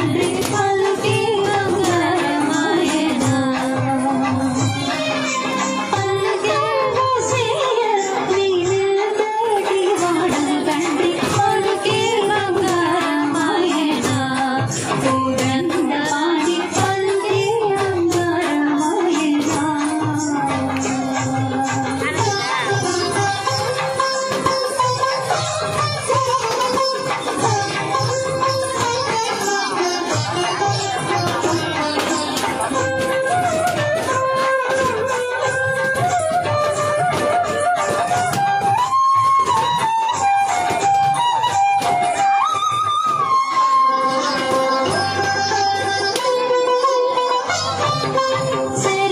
நன்றி Say